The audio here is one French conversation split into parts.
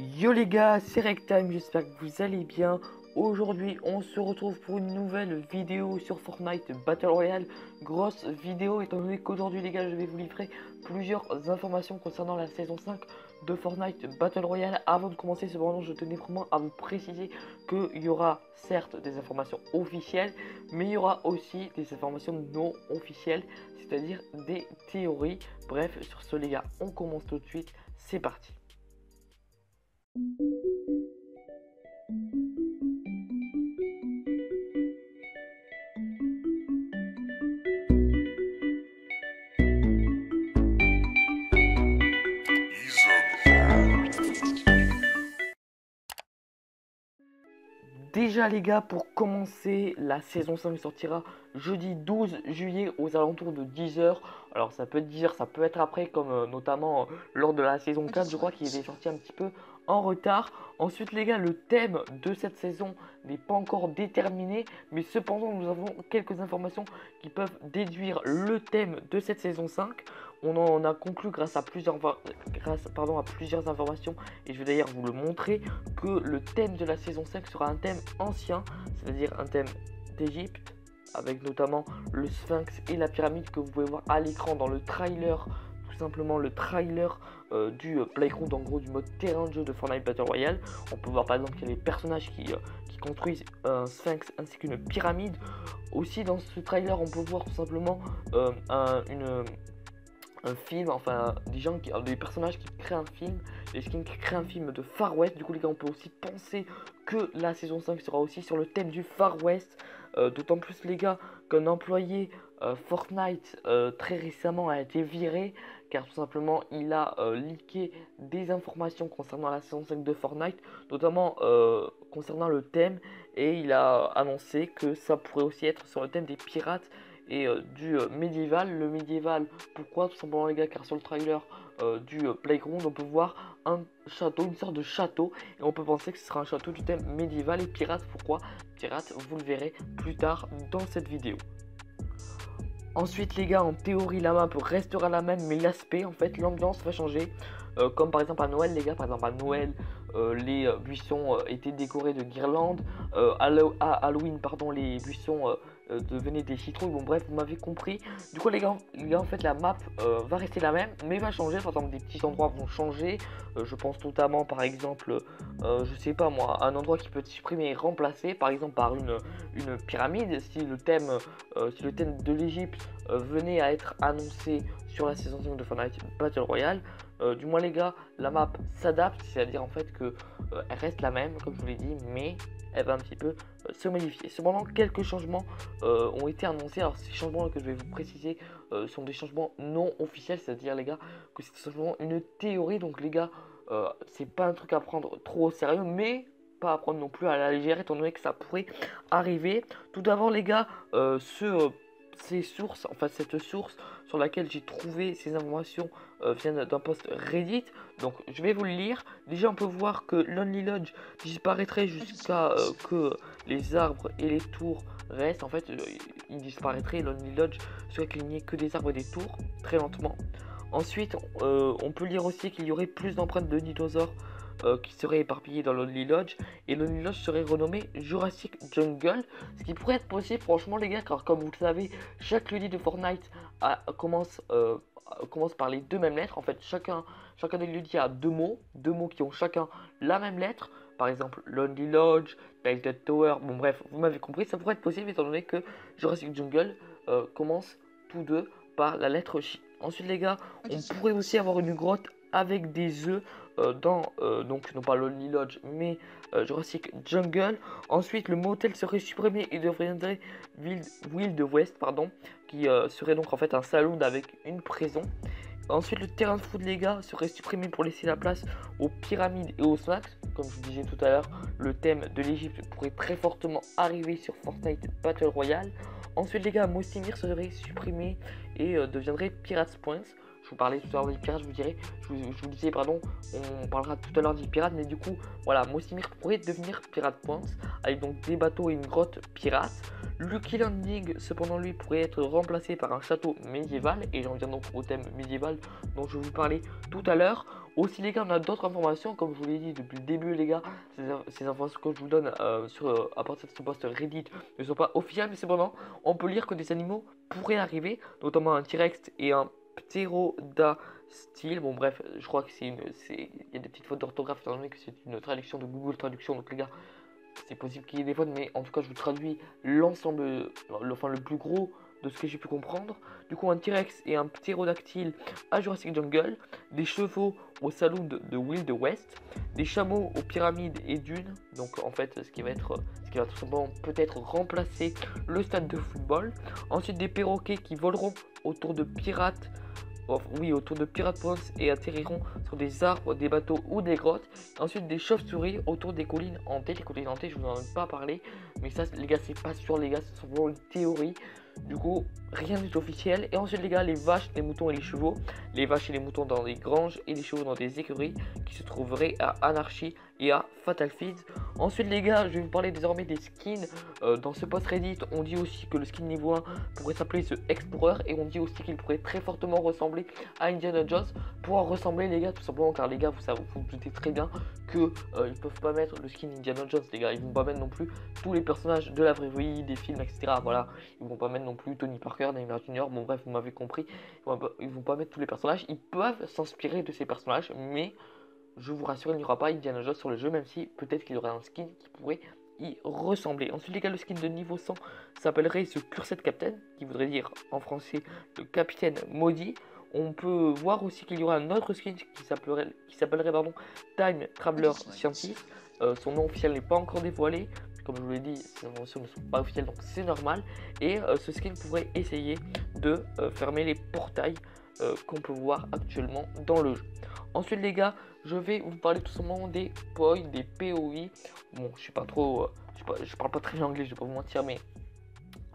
Yo les gars, c'est Rectime, j'espère que vous allez bien. Aujourd'hui, on se retrouve pour une nouvelle vidéo sur Fortnite Battle Royale. Grosse vidéo, étant donné qu'aujourd'hui, les gars, je vais vous livrer plusieurs informations concernant la saison 5 de Fortnite Battle Royale. Avant de commencer, cependant, je tenais vraiment à vous préciser qu'il y aura certes des informations officielles, mais il y aura aussi des informations non officielles, c'est-à-dire des théories. Bref, sur ce, les gars, on commence tout de suite. C'est parti. Déjà les gars, pour commencer, la saison 5 sortira jeudi 12 juillet aux alentours de 10h. Alors ça peut être 10h, ça peut être après, comme euh, notamment euh, lors de la saison 4, je crois qu'il est sorti un petit peu en retard. Ensuite les gars, le thème de cette saison n'est pas encore déterminé, mais cependant nous avons quelques informations qui peuvent déduire le thème de cette saison 5. On en a conclu grâce à plusieurs, grâce, pardon, à plusieurs informations, et je vais d'ailleurs vous le montrer, que le thème de la saison 5 sera un thème ancien, c'est-à-dire un thème d'Égypte, avec notamment le sphinx et la pyramide que vous pouvez voir à l'écran dans le trailer tout simplement le trailer euh, du euh, playground en gros du mode terrain de jeu de Fortnite Battle Royale. On peut voir par exemple qu'il y a des personnages qui, euh, construisent un sphinx ainsi qu'une pyramide. Aussi dans ce trailer on peut voir tout simplement un, une, un film, enfin des gens qui, des personnages qui créent un film, des skins qui créent un film de Far West. Du coup les gars on peut aussi penser que la saison 5 sera aussi sur le thème du Far West. Euh, d'autant plus les gars qu'un employé euh, Fortnite euh, très récemment a été viré car tout simplement il a leaké des informations concernant la saison 5 de Fortnite, notamment concernant le thème et il a annoncé que ça pourrait aussi être sur le thème des pirates et euh, du euh, médiéval. Le médiéval, pourquoi? Tout simplement les gars, car sur le trailer euh, du playground, on peut voir un château, une sorte de château, et on peut penser que ce sera un château du thème médiéval et pirate. Pourquoi? Pirate, vous le verrez plus tard dans cette vidéo. Ensuite les gars, en théorie la map restera la même, mais l'aspect, en fait, l'ambiance va changer. comme par exemple à Noël les gars, par exemple à Noël, les buissons étaient décorés de guirlandes. à Halloween, pardon, les buissons euh, devenez des citrouilles. Bon, bref, vous m'avez compris. Du coup, les gars, en fait, la map euh, va rester la même, mais va changer. Par exemple, des petits endroits vont changer. Euh, je pense notamment, par exemple, je sais pas moi, un endroit qui peut être supprimé et remplacé, par exemple, par une, une pyramide. Si le thème, si le thème de l'Egypte venait à être annoncé sur la saison 5 de Fortnite Battle Royale, du moins, les gars, la map s'adapte, c'est-à-dire en fait que elle reste la même, comme je vous l'ai dit, mais elle va un petit peu euh, se modifier. Cependant, quelques changements euh, ont été annoncés. Alors, ces changements que je vais vous préciser euh, sont des changements non officiels, c'est-à-dire, les gars, que c'est simplement une théorie. Donc, les gars, c'est pas un truc à prendre trop au sérieux, mais pas à prendre non plus à la légère, étant donné que ça pourrait arriver. Tout d'abord, les gars, ce ces sources, enfin cette source sur laquelle j'ai trouvé ces informations euh, vient d'un post Reddit. Donc je vais vous le lire. Déjà on peut voir que Lonely Lodge disparaîtrait jusqu'à euh, que les arbres et les tours restent. En fait, euh, il disparaîtrait. Lonely Lodge serait qu'il n'y ait que des arbres et des tours, très lentement. Ensuite, on peut lire aussi qu'il y aurait plus d'empreintes de dinosaures euh, qui serait éparpillé dans Lonely Lodge et Lonely Lodge serait renommé Jurassic Jungle ce qui pourrait être possible franchement les gars car comme vous le savez chaque lundi de Fortnite commence, euh, commence par les deux mêmes lettres. En fait chacun, chacun des ludis a deux mots deux mots qui ont chacun la même lettre. Par exemple Lonely Lodge, Tilted Tower, bon bref vous m'avez compris ça pourrait être possible étant donné que Jurassic Jungle euh, commence tous deux par la lettre J ensuite les gars on pourrait aussi avoir une grotte avec des œufs euh, dans, euh, donc non pas Lonely Lodge, mais euh, Jurassic Jungle. Ensuite, le motel serait supprimé et deviendrait Wild West, pardon, qui serait donc en fait un saloon avec une prison. Ensuite, le terrain de foot, les gars, serait supprimé pour laisser la place aux pyramides et aux snacks. Comme je disais tout à l'heure, le thème de l'Egypte pourrait très fortement arriver sur Fortnite Battle Royale. Ensuite, les gars, Mostimir serait supprimé et deviendrait Pirates Points. Je vous parlais tout à l'heure des pirates, je vous dirais, je vous, disais, pardon, on parlera tout à l'heure des pirates, mais du coup, voilà, Mosimir pourrait devenir pirate points, avec donc des bateaux et une grotte pirate. Lucky Landing, cependant, lui, pourrait être remplacé par un château médiéval, et j'en viens donc au thème médiéval dont je vous parlais tout à l'heure. Aussi les gars, on a d'autres informations, comme je vous l'ai dit depuis le début les gars, ces, informations que je vous donne euh, sur, euh, à partir de ce post Reddit ne sont pas officielles, mais cependant, on peut lire que des animaux pourraient arriver, notamment un T-Rex et un Pterodactyle. Bon bref, je crois que c'est une... Il y a des petites fautes d'orthographe étant donné que c'est une traduction de Google Traduction, donc les gars, c'est possible qu'il y ait des fautes, mais en tout cas, je vous traduis l'ensemble, enfin le plus gros de ce que j'ai pu comprendre. Du coup, un T-Rex et un ptérodactyle à Jurassic Jungle, des chevaux au saloon de, Wild West, des chameaux aux pyramides et dunes. Donc, en fait, ce qui va être, ce qui va tout simplement peut-être remplacer le stade de football. Ensuite, des perroquets qui voleront autour de pirates. Oui, autour de Pirate Points et atterriront sur des arbres, des bateaux ou des grottes. Ensuite, des chauves-souris autour des collines hantées. Les collines hantées, je vous en ai pas parlé, mais ça, les gars, c'est pas sûr, les gars, c'est simplement une théorie. Du coup, rien n'est officiel. Et ensuite, les gars, les vaches, les moutons et les chevaux. Les vaches et les moutons dans des granges et les chevaux dans des écuries qui se trouveraient à Anarchy et à Fatal Feeds. Ensuite, les gars, je vais vous parler désormais des skins. Euh, dans ce post Reddit, on dit aussi que le skin niveau 1 pourrait s'appeler ce Explorer et on dit aussi qu'il pourrait très fortement ressembler à Indiana Jones. Pour ressembler, les gars, tout simplement, car les gars, vous, savez, vous, vous doutez très bien que euh, ils peuvent pas mettre le skin Indiana Jones, les gars. Ils vont pas mettre non plus tous les personnages de la vraie vie, des films, etc. Voilà, ils vont pas mettre non plus Tony Parker, Neymar Junior. Bon, bref, vous m'avez compris. Ils vont, pas, mettre tous les personnages. Ils peuvent s'inspirer de ces personnages, mais je vous rassure, il n'y aura pas Indiana Jones sur le jeu, même si peut-être qu'il y aura un skin qui pourrait y ressembler. Ensuite, les gars, le skin de niveau 100 s'appellerait ce Cursed Captain, qui voudrait dire en français le capitaine maudit. On peut voir aussi qu'il y aura un autre skin qui s'appellerait, qui s'appellerait pardon, Time Traveler Scientist. Euh, son nom officiel n'est pas encore dévoilé. Comme je vous l'ai dit, ces informations ne sont pas officielles, donc c'est normal. Et euh, ce skin pourrait essayer de euh, fermer les portails qu'on peut voir actuellement dans le jeu. Ensuite, les gars, je vais vous parler tout simplement des POI, des POI. Bon, je suis pas trop. je, parle pas très bien anglais, je vais pas vous mentir, mais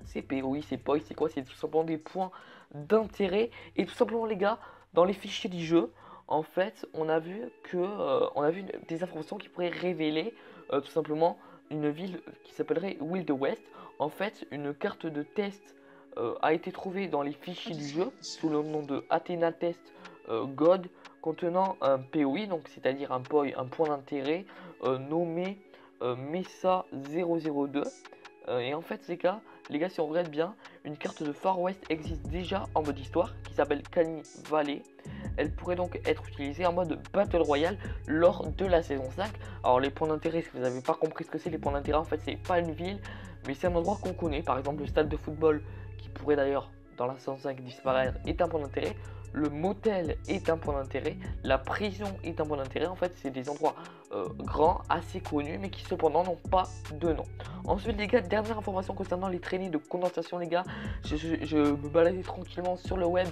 c'est POI, c'est POI, c'est quoi? C'est tout simplement des points d'intérêt. Et tout simplement, les gars, dans les fichiers du jeu, en fait, on a vu que euh, on a vu des informations qui pourraient révéler euh, tout simplement une ville qui s'appellerait Wild West. En fait, une carte de test euh, a été trouvée dans les fichiers du jeu sous le nom de Athena Test God contenant un POI, donc c'est-à-dire un POI, un point d'intérêt nommé Mesa 002. et en fait, ces cas, les gars, si on regarde bien, une carte de Far West existe déjà en mode histoire qui s'appelle Canny Valley. Elle pourrait donc être utilisée en mode Battle Royale lors de la saison 5. Alors, les points d'intérêt, si vous n'avez pas compris ce que c'est, les points d'intérêt, en fait, c'est pas une ville, mais c'est un endroit qu'on connaît. Par exemple, le stade de football, qui pourrait d'ailleurs dans la saison 5 disparaître, est un point d'intérêt le motel est un point d'intérêt, la prison est un point d'intérêt. En fait, c'est des endroits euh, grands, assez connus, mais qui cependant n'ont pas de nom. Ensuite, les gars, dernière information concernant les traînées de condensation, les gars. Je, me baladais tranquillement sur le web,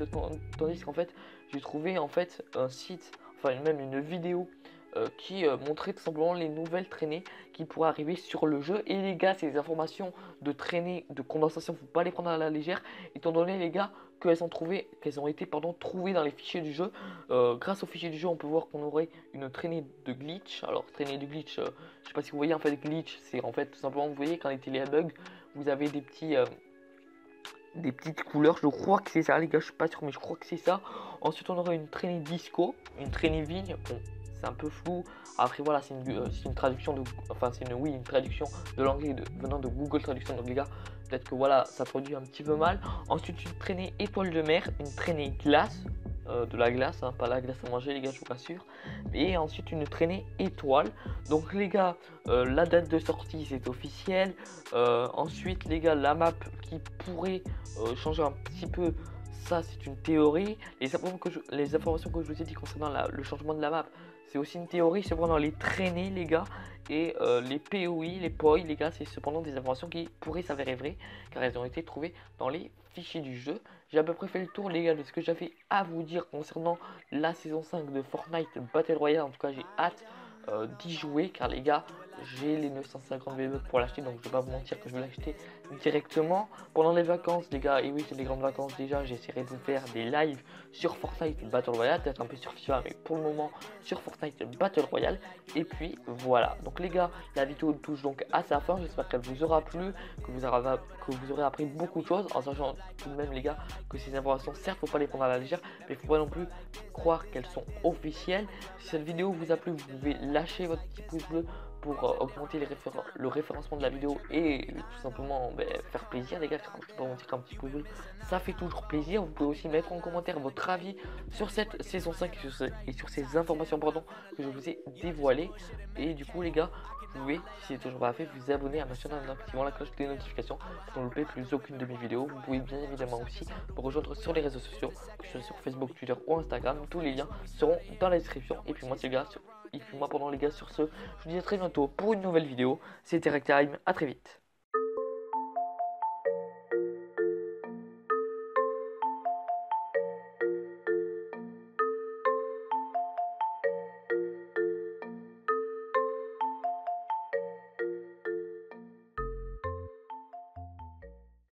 tandis qu'en fait, j'ai trouvé en fait un site, enfin même une vidéo euh, qui euh, montrait tout simplement les nouvelles traînées qui pourraient arriver sur le jeu. Et les gars, ces informations de traînées, de condensation, faut pas les prendre à la légère, étant donné les gars qu'elles ont ont été pardon trouvées dans les fichiers du jeu. Euh, grâce aux fichiers du jeu, on peut voir qu'on aurait une traînée de glitch. Alors traînée de glitch, je sais pas si vous voyez en fait glitch, c'est en fait tout simplement vous voyez quand les télé bug, vous avez des petits des petites couleurs. Je crois que c'est ça, les gars. Je suis pas sûr, mais je crois que c'est ça. Ensuite, on aurait une traînée disco, une traînée vigne. C'est un peu flou. Après voilà, c'est une, euh, traduction de, enfin c'est une oui une traduction de l'anglais venant de Google Traduction. Donc les gars, peut-être que voilà, ça produit un petit peu mal. Ensuite une traînée étoile de mer, une traînée glace, euh, de la glace, hein, pas la glace à manger les gars, je vous rassure. Et ensuite une traînée étoile. Donc les gars, euh, la date de sortie c'est officiel. ensuite les gars, la map qui pourrait changer un petit peu ça c'est une théorie. Les informations que je, vous ai dit concernant le changement de la map, c'est aussi une théorie, cependant les traînées les gars, et euh, les POI, les POI les gars, c'est cependant des informations qui pourraient s'avérer vraies, car elles ont été trouvées dans les fichiers du jeu. J'ai à peu près fait le tour les gars de ce que j'avais à vous dire concernant la saison 5 de Fortnite Battle Royale, en tout cas j'ai hâte euh, d'y jouer car les gars j'ai les 950 v pour l'acheter donc je vais pas vous mentir que je vais l'acheter directement. Pendant les vacances les gars et oui c'est les grandes vacances déjà j'essaierai de faire des lives sur Fortnite Battle Royale peut-être un peu sur FIFA mais pour le moment sur Fortnite Battle Royale. Et puis voilà. Donc les gars la vidéo touche donc à sa fin. J'espère qu'elle vous aura plu que vous aurez, que vous aurez appris beaucoup de choses en sachant tout de même les gars que ces informations certes faut pas les prendre à la légère mais faut pas non plus croire qu'elles sont officielles. Si cette vidéo vous a plu vous pouvez lâcher votre petit pouce bleu pour euh, augmenter le référencement de la vidéo et tout simplement ben, faire plaisir les gars je peux pas mentir qu'un petit pouce bleu. Ça fait toujours plaisir. Vous pouvez aussi mettre en commentaire votre avis sur cette saison 5 et sur, ces informations pardon, que je vous ai dévoilées. Et du coup les gars vous pouvez si c'est toujours pas fait vous abonner à ma chaîne en activant la cloche des notifications pour ne louper plus aucune de mes vidéos. Vous pouvez bien évidemment aussi me rejoindre sur les réseaux sociaux que ce soit sur Facebook Twitter ou Instagram. Tous les liens seront dans la description. Et puis moi c'est les gars et puis moi pendant les gars sur ce, je vous dis à très bientôt pour une nouvelle vidéo. C'était Rectime, à très vite.